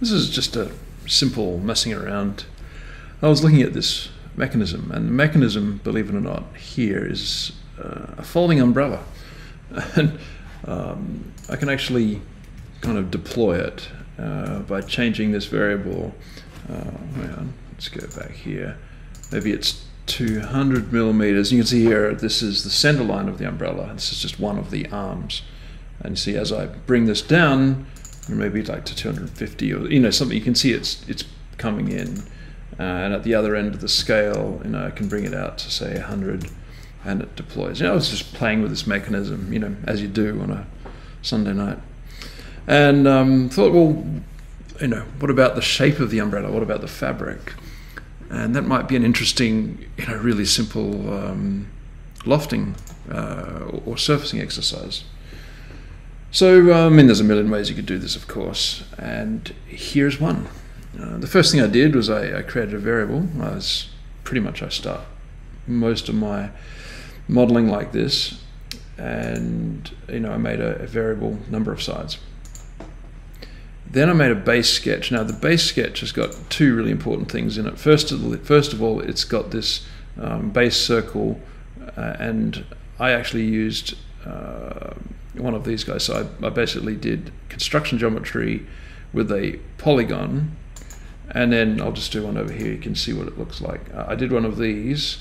This is just a simple messing around. I was looking at this mechanism, and the mechanism, believe it or not, here is uh, a folding umbrella. And um, I can actually kind of deploy it uh, by changing this variable. Uh, let's go back here. Maybe it's 200 millimeters. You can see here, this is the center line of the umbrella. This is just one of the arms. And you see, as I bring this down, maybe like to 250 or, you know, something, you can see it's, it's coming in. Uh, and at the other end of the scale, you know, I can bring it out to say 100 and it deploys. You know, I was just playing with this mechanism, you know, as you do on a Sunday night. And um, thought, well, you know, what about the shape of the umbrella? What about the fabric? And that might be an interesting, you know, really simple um, lofting uh, or surfacing exercise. So, uh, I mean, there's a million ways you could do this, of course, and here's one. Uh, the first thing I did was I, I created a variable. I was pretty much I start most of my modeling like this, and you know I made a, a variable number of sides. Then I made a base sketch. Now the base sketch has got two really important things in it. First of, all, first of all, it's got this um, base circle, uh, and I actually used uh, one of these guys. So I, I, basically did construction geometry with a polygon, and then I'll just do one over here. You can see what it looks like. I did one of these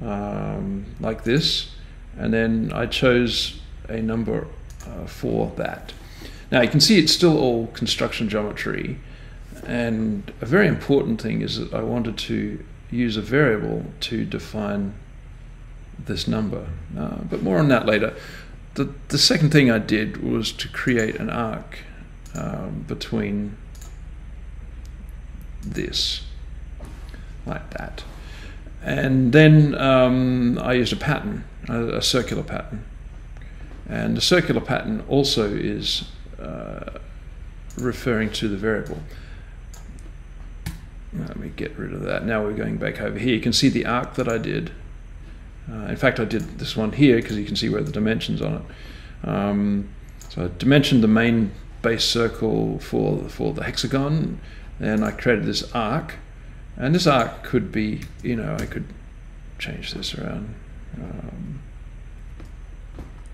um, like this, and then I chose a number uh, for that. Now you can see it's still all construction geometry, and a very important thing is that I wanted to use a variable to define this number, uh, but more on that later. The, the second thing I did was to create an arc um, between this, like that. And then um, I used a pattern, a, a, circular pattern. And the circular pattern also is uh, referring to the variable. Let me get rid of that. Now we're going back over here. You can see the arc that I did. Uh, in fact, I did this one here because you can see where the dimensions on it. Um, so I dimensioned the main base circle for, for the hexagon, and I created this arc and this arc could be, you know, I could change this around, um,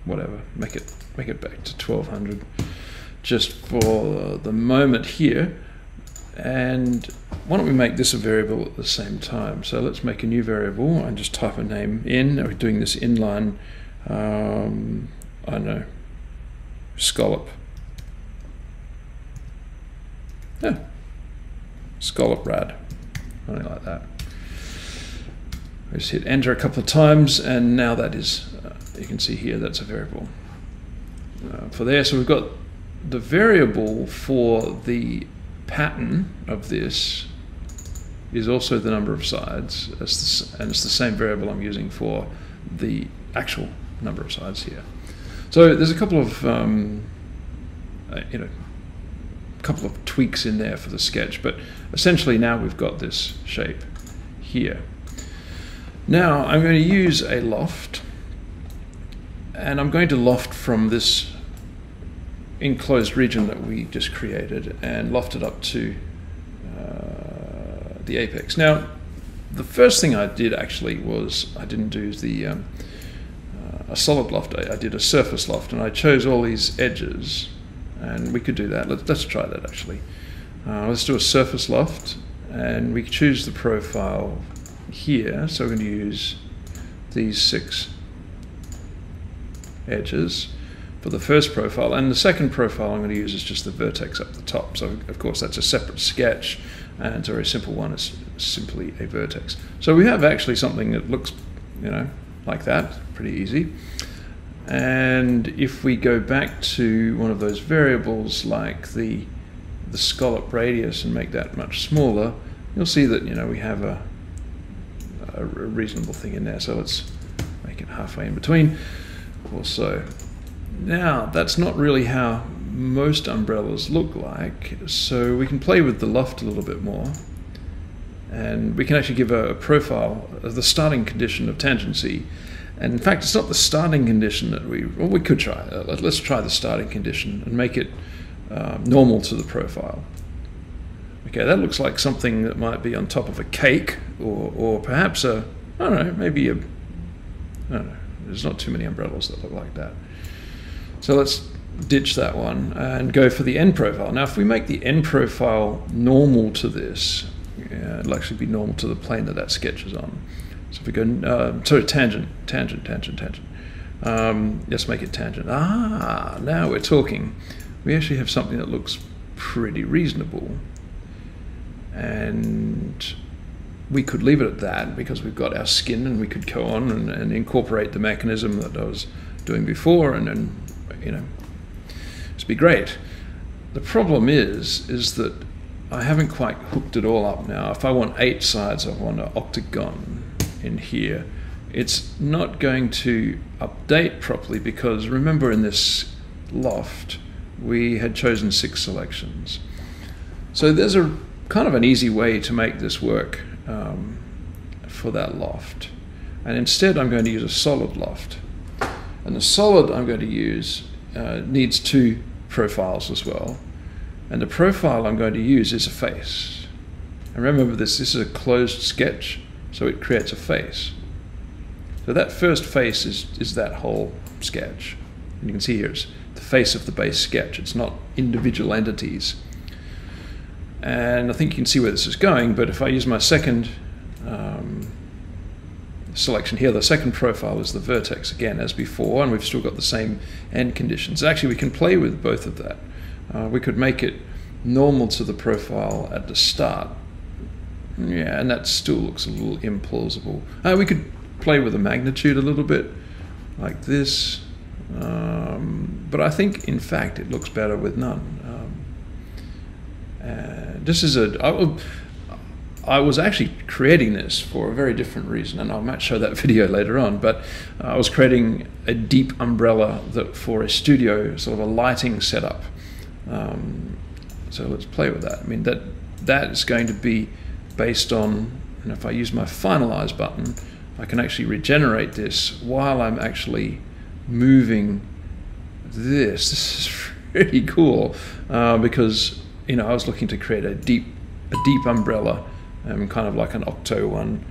whatever, make it make it back to 1200, just for the moment here. And why don't we make this a variable at the same time? So let's make a new variable and just type a name in. We're doing this inline, um, I don't know, scallop. Yeah, scallop rad something like that. Just hit enter a couple of times and now that is, uh, you can see here that's a variable uh, for there. So we've got the variable for the pattern of this is also the number of sides and it's the same variable I'm using for the actual number of sides here. So there's a couple of um, uh, you know couple of tweaks in there for the sketch, but essentially now we've got this shape here. Now I'm going to use a loft, and I'm going to loft from this enclosed region that we just created and loft it up to uh, the apex. Now, the first thing I did actually was I didn't do the um, uh, a solid loft. I, I, did a surface loft, and I chose all these edges and we could do that. Let's, let's try that actually. Uh, let's do a surface loft and we choose the profile here. So we're going to use these six edges for the first profile and the second profile I'm going to use is just the vertex up the top. So of course that's a separate sketch and it's a very simple one. It's simply a vertex. So we have actually something that looks, you know, like that. Pretty easy. And if we go back to one of those variables like the, the scallop radius and make that much smaller, you'll see that you know we have a, a reasonable thing in there. So let's make it halfway in between. Also, now that's not really how most umbrellas look like. So we can play with the loft a little bit more. And we can actually give a, profile of the starting condition of tangency and in fact, it's not the starting condition that we, well, we could try. Uh, let's try the starting condition and make it uh, normal to the profile. Okay, that looks like something that might be on top of a cake, or, or perhaps a, I don't know, maybe a, I don't know, there's not too many umbrellas that look like that. So let's ditch that one and go for the end profile. Now, if we make the end profile normal to this, yeah, it'll actually be normal to the plane that that sketch is on. So if we go, uh, sorry, tangent, tangent, tangent, tangent. Um, let's make it tangent. Ah, now we're talking. We actually have something that looks pretty reasonable. And we could leave it at that because we've got our skin and we could go on and, and incorporate the mechanism that I was doing before and then, you know, it'd be great. The problem is, is that I haven't quite hooked it all up now. If I want eight sides, I want an octagon in here. It's not going to update properly because remember in this loft, we had chosen six selections. So there's a kind of an easy way to make this work um, for that loft. And instead I'm going to use a solid loft. And the solid I'm going to use uh, needs two profiles as well. And the profile I'm going to use is a face. And remember this, this is a closed sketch, so it creates a face. So that first face is, is that whole sketch. And you can see here it's the face of the base sketch. It's not individual entities. And I think you can see where this is going, but if I use my second selection here, the second profile is the vertex again as before, and we've still got the same end conditions. Actually, we can play with both of that. Uh, we could make it normal to the profile at the start. Yeah, and that still looks a little implausible. Uh, we could play with the magnitude a little bit, like this. Um, but I think, in fact, it looks better with none. Um, uh, this is a. I, I was actually creating this for a very different reason, and I might show that video later on. But I was creating a deep umbrella that for a studio, sort of a lighting setup. Um, so let's play with that. I mean that that is going to be based on, and if I use my finalize button, I can actually regenerate this while I'm actually moving this. This is really cool uh, because you know I was looking to create a deep a deep umbrella, um, kind of like an octo one,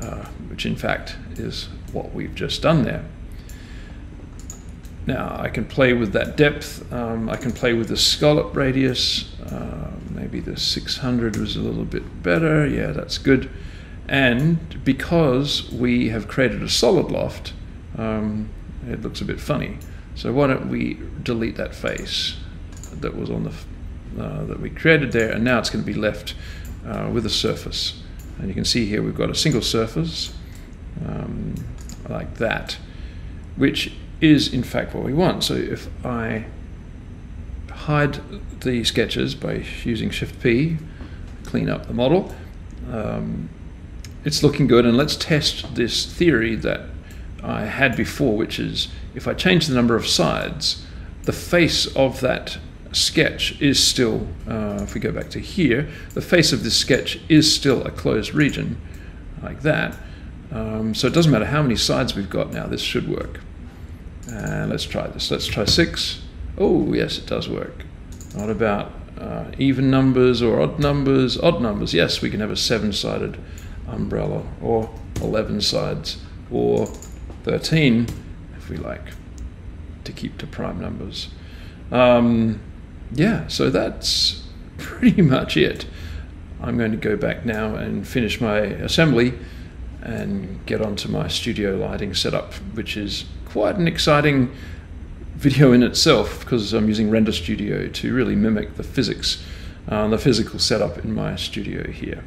uh, which in fact is what we've just done there. Now I can play with that depth, um, I can play with the scallop radius, uh, maybe the 600 was a little bit better, yeah that's good. And because we have created a solid loft, um, it looks a bit funny. So why don't we delete that face that was on the, uh, that we created there, and now it's going to be left uh, with a surface. And you can see here we've got a single surface, um, like that, which is in fact what we want. So if I hide the sketches by using Shift P, clean up the model, um, it's looking good. And let's test this theory that I had before, which is if I change the number of sides, the face of that sketch is still, uh, if we go back to here, the face of this sketch is still a closed region, like that. Um, so it doesn't matter how many sides we've got now, this should work. And let's try this. Let's try six. Oh, yes, it does work. What about uh, even numbers or odd numbers? Odd numbers, yes, we can have a seven-sided umbrella, or 11 sides, or 13, if we like, to keep to prime numbers. Um, yeah, so that's pretty much it. I'm going to go back now and finish my assembly and get onto my studio lighting setup, which is quite an exciting video in itself because I'm using Render Studio to really mimic the physics, uh, the physical setup in my studio here.